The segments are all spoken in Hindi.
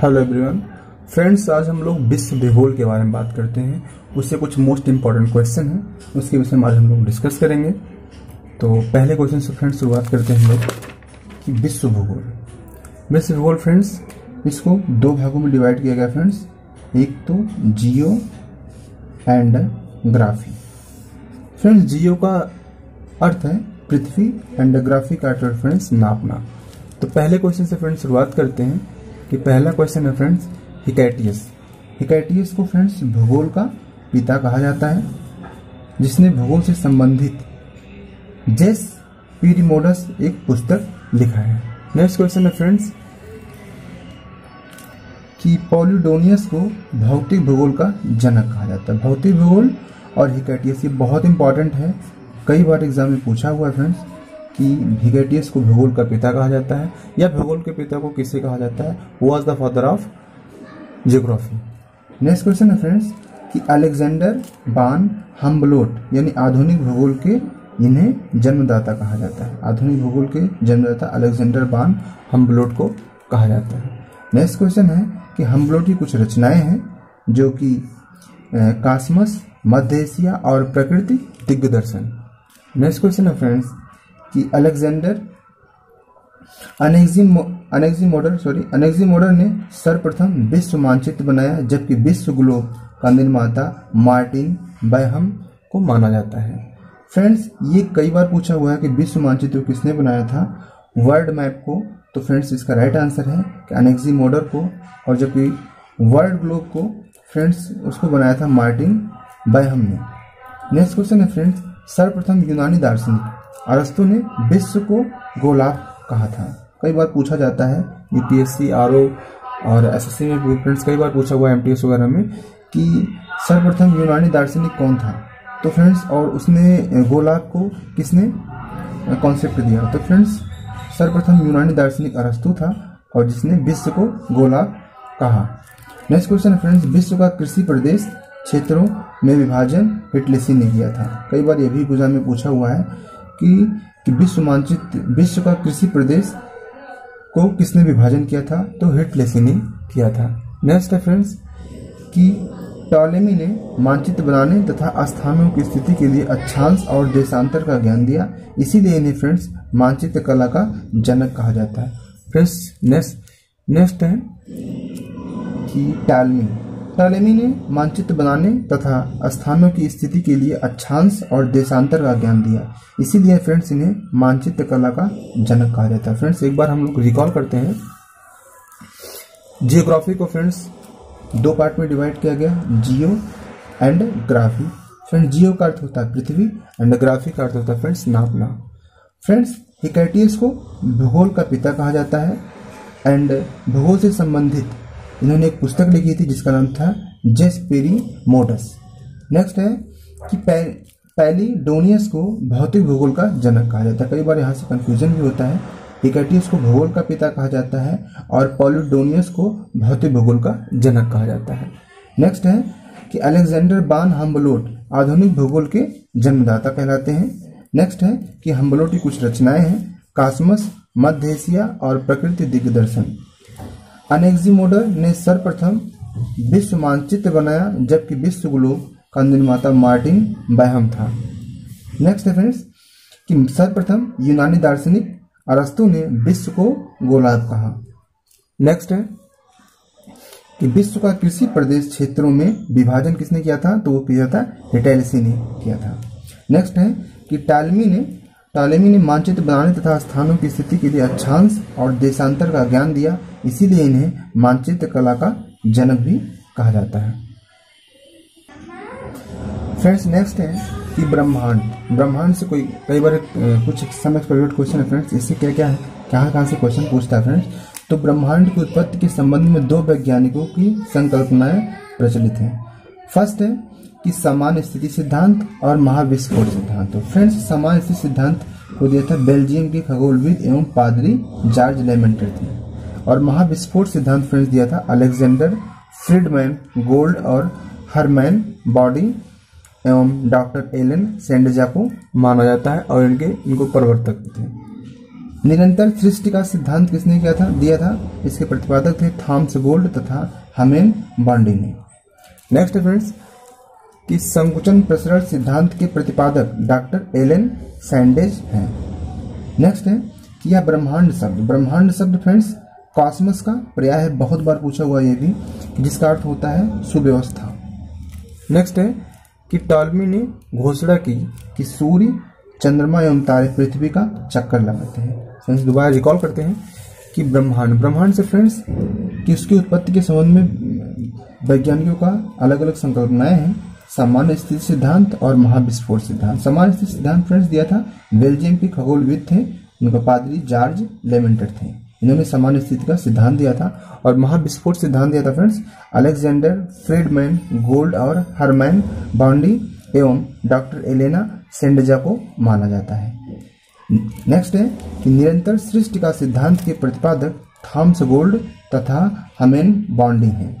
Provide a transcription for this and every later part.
हेलो एवरीवन फ्रेंड्स आज हम लोग विश्व भूगोल के बारे में बात करते हैं। उससे कुछ मोस्ट इंपॉर्टेंट क्वेश्चन हैं। उसके विषय में आज हम लोग डिस्कस करेंगे। तो पहले क्वेश्चन से फ्रेंड्स शुरुआत करते हैं हम लोग। विश्व भूगोल विश्व भूगोल फ्रेंड्स इसको दो भागों में डिवाइड किया गया फ्रेंड्स एक तो geo and graphy friends geo का अर्थ है पृथ्वी एंड ग्राफी का अर्थ फ्रेंड्स नापना। तो पहले क्वेश्चन से फ्रेंड्स शुरुआत करते हैं। कि पहला क्वेश्चन है फ्रेंड्स हिकैटियस हिकैटियस को फ्रेंड्स भूगोल का पिता कहा जाता है, जिसने भूगोल से संबंधित जेस पीरिमोडस एक पुस्तक लिखा है। नेक्स्ट क्वेश्चन है फ्रेंड्स कि पॉलिडोनियस को भौतिक भूगोल का जनक कहा जाता है। भौतिक भूगोल और हिकैटियस ये बहुत इंपॉर्टेंट है। कई बार एग्ज़ाम में पूछा हुआ है फ्रेंड्स कि हिगेटियस को भूगोल का पिता कहा जाता है, या भूगोल के पिता को किसे कहा जाता है was the father of geography next question है फ्रेंड्स कि अलेक्जेंडर बान हम्बलोट यानी आधुनिक भूगोल के इन्हें जन्मदाता कहा जाता है। आधुनिक भूगोल के जन्मदाता अलेक्जेंडर बान हम्बलोट को कहा जाता है। नेक्स्ट क्वेश्चन है कि हम्बलोट की कुछ रचनाएँ हैं, जो कि कास्मस मध्य एशिया और प्रकृति दिग्दर्शन। नेक्स्ट क्वेश्चन है फ्रेंड्स कि अलेक्जेंडर अनेक्जिमोडर सॉरी अनेक्जिमोडर ने सर्वप्रथम विश्व मानचित्र बनाया, जबकि विश्व ग्लोब का निर्माता मार्टिन बैहम को माना जाता है। फ्रेंड्स, ये कई बार पूछा हुआ है कि विश्व मानचित्र किसने बनाया था। वर्ल्ड मैप को तो फ्रेंड्स, इसका राइट आंसर है कि अनेक्जिमोडर को, और जबकि वर्ल्ड ग्लोब को, फ्रेंड्स, उसको बनाया था मार्टिन बैहम ने। नेक्स्ट क्वेश्चन है फ्रेंड्स, सर्वप्रथम यूनानी दार्शनिक अरस्तु ने विश्व को गोलाक कहा था। कई बार पूछा जाता है यूपीएससी आर और एसएससी में फ्रेंड्स कई बार पूछा हुआ है एमटीएस वगैरह में कि सर्वप्रथम यूनानी दार्शनिक कौन था? तो फ्रेंड्स और उसने गोलाक को किसने कॉन्सेप्ट दिया? तो फ्रेंड्स सर्वप्रथम यूनानी दार्शनिक अरस्तु था और जिसने विश्व को गोलाक कहा। नेक्स्ट क्वेश्चन है फ्रेंड्स विश्व का कृषि प्रदेश क्षेत्रों में विभाजन हिटलेसी ने किया था। कई बार यह भी एग्ज़ाम में पूछा हुआ है कि विश्व मानचित्र विश्व का कृषि प्रदेश को किसने विभाजन किया था? तो हिटलेसी ने किया था। नेक्स्ट है फ्रेंड्स कि टॉलेमी ने मानचित्र बनाने तथा स्थानों की स्थिति के लिए अक्षांश और देशांतर का ज्ञान दिया। इसीलिए इन्हें फ्रेंड्स मानचित्र कला का जनक कहा जाता है। फ्रेंड्स नेक्स्ट नेक्स्ट है कि टालमी टालेमी ने मानचित्र बनाने तथा स्थानों की स्थिति के लिए अक्षांश और देशांतर का ज्ञान दिया। इसीलिए फ्रेंड्स इन्हें मानचित्र कला का जनक कहा जाता है। फ्रेंड्स, एक बार हम लोग रिकॉल करते हैं। जियोग्राफी को फ्रेंड्स, दो पार्ट में डिवाइड किया गया। Geo and graphy friends geo का अर्थ होता है पृथ्वी एंड ग्राफी का अर्थ होता है फ्रेंड्स, नापना। फ्रेंड्स हिकैटियस को भूगोल का पिता कहा जाता है एंड भूगोल से संबंधित इन्होंने एक पुस्तक लिखी थी जिसका नाम था जेसपेरी मोडस नेक्स्ट है कि पैलीडोनियस को भौतिक भूगोल का जनक कहा जाता है। कई बार यहाँ से कंफ्यूजन भी होता है। हिकैटियस को भूगोल का पिता कहा जाता है और पॉलिडोनियस को भौतिक भूगोल का जनक कहा जाता है। नेक्स्ट है कि अलेक्जेंडर बान हम्बलोट आधुनिक भूगोल के जन्मदाता कहलाते हैं। नेक्स्ट है कि हम्बलोट की कुछ रचनाएँ हैं। कास्मस, मध्य एशिया और प्रकृति दिग्दर्शन। अनेक्जिमोडर ने सर्वप्रथम विश्व मानचित्र बनाया, जबकि विश्व ग्लोब का निर्माता मार्टिन बैहम था। नेक्स्ट है फ्रेंड्स कि सर्वप्रथम यूनानी दार्शनिक अरस्तु ने विश्व को गोलाब कहा। नेक्स्ट है कि विश्व का कृषि प्रदेश क्षेत्रों में विभाजन किसने किया था तो वो किया था हिटेलसी ने किया था। नेक्स्ट है कि टालमी ने टालेमी ने मानचित्र बनाने तथा स्थानों की स्थिति के लिए अक्षांश और देशांतर का ज्ञान दिया। इसीलिए इन्हें मानचित्र कला का जनक भी कहा जाता है। फ्रेंड्स, नेक्स्ट है कि ब्रह्मांड। ब्रह्मांड से कोई कई बार कुछ समय फेवरेट क्वेश्चन है फ्रेंड्स। इससे क्या क्या है? कहाँ कहाँ से क्वेश्चन पूछता है फ्रेंड्स? तो ब्रह्मांड की उत्पत्ति के संबंध में दो वैज्ञानिकों की संकल्पनाएँ प्रचलित हैं। फ़र्स्ट है कि समान स्थिति सिद्धांत और महाविस्फोट सिद्धांत। तो फ्रेंड्स समान स्थिति सिद्धांत को दिया था बेल्जियम के खगोलविद एवं पादरी जॉर्ज लेमेंटर थे। और महाविस्फोट सिद्धांत फ्रेंड्स दिया था अलेक्जेंडर फ्रीडमैन गोल्ड और हरमैन बॉडी एवं डॉक्टर एलन सेंडजा को माना जाता है और इनके, इनको प्रवर्तक थे। निरंतर सृष्टि का सिद्धांत किसने किया था? दिया था। इसके प्रतिपादक थे थॉम्स गोल्ड तथा हमेन बॉन्डी ने नेक्स्ट फ्रेंड्स कि संकुचन प्रसरण सिद्धांत के प्रतिपादक डॉक्टर एलेन सैंडेज हैं। नेक्स्ट है कि यह ब्रह्मांड शब्द ब्रह्मांड शब्द फ्रेंड्स, कॉस्मस का पर्याय है। बहुत बार पूछा हुआ ये भी जिसका अर्थ होता है सुव्यवस्था। नेक्स्ट है कि टॉलमी ने घोषणा की कि सूर्य, चंद्रमा एवं तारे पृथ्वी का चक्कर लगाते हैं। फ्रेंड्स दोबारा रिकॉल करते हैं कि ब्रह्मांड ब्रह्मांड से फ्रेंड्स, कि उसकी उत्पत्ति के संबंध में वैज्ञानिकों का अलग अलग संकल्पनाएँ हैं। सामान्य स्थिति सिद्धांत और महाविस्फोट सिद्धांत। सामान्य स्थिति सिद्धांत फ्रेंड्स दिया था, बेल्जियम के खगोलविद थे, उनका पादरी जॉर्ज लेमेंटर थे। इन्होंने सामान्य स्थिति का सिद्धांत दिया था और महाविस्फोट सिद्धांत दिया था फ्रेंड्स, अलेक्जेंडर फ्रेडमैन गोल्ड और हरमैन बाउंडी एवं डॉक्टर एलेना सेंडजा को माना जाता है। नेक्स्ट है कि निरंतर सृष्टि का सिद्धांत के प्रतिपादक थॉम्स गोल्ड तथा हमेन बॉन्डी हैं।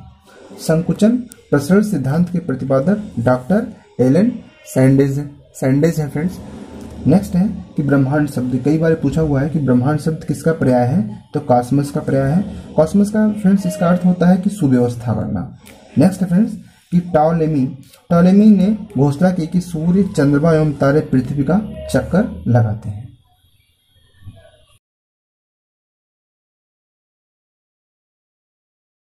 संकुचन प्रसरण सिद्धांत के प्रतिपादक डॉक्टर एलन सैंडेज सैंडेज है फ्रेंड्स। नेक्स्ट है कि ब्रह्मांड शब्द, कई बार पूछा हुआ है कि ब्रह्मांड शब्द किसका पर्याय है? तो कॉस्मस का पर्याय है। कॉस्मस का फ्रेंड्स, इसका अर्थ होता है कि सुव्यवस्था करना। नेक्स्ट है फ्रेंड्स कि टॉलेमी टॉलेमी ने घोषणा की कि सूर्य, चंद्रमा एवं तारे पृथ्वी का चक्कर लगाते हैं।